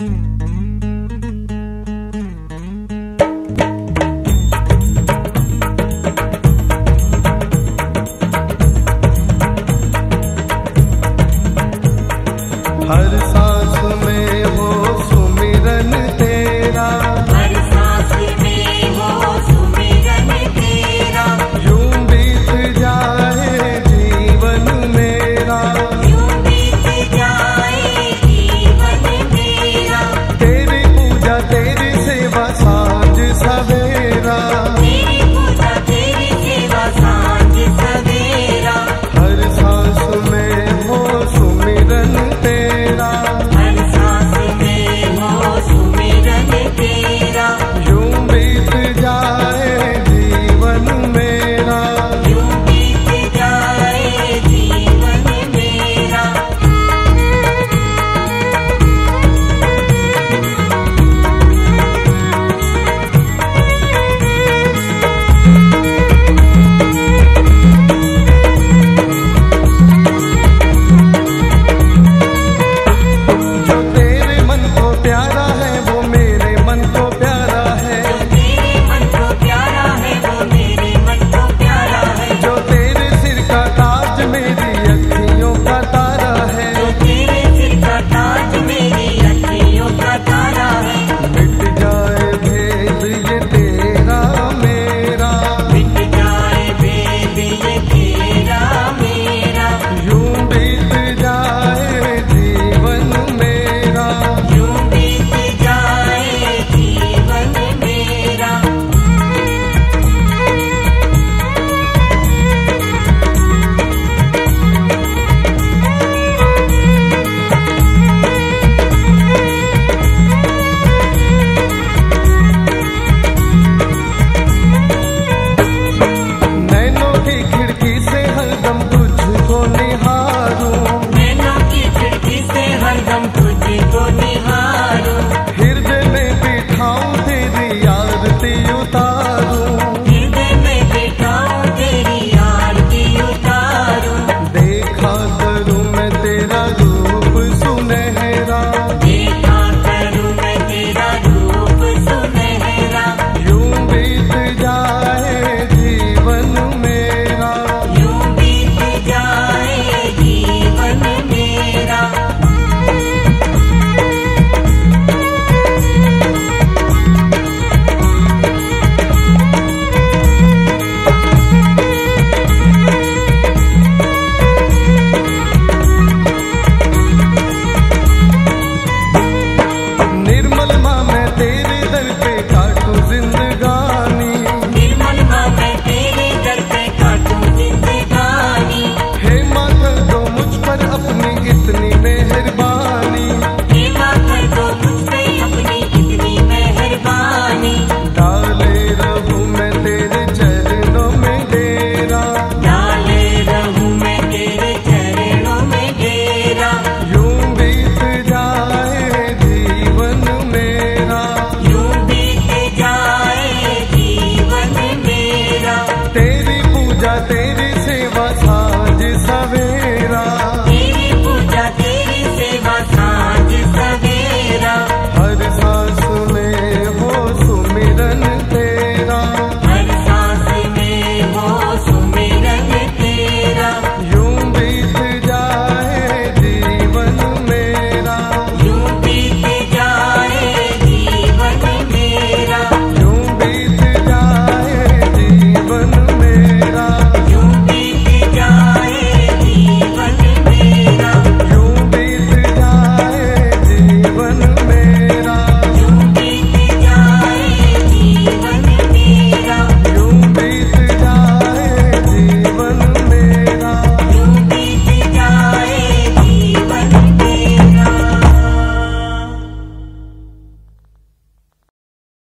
Mm.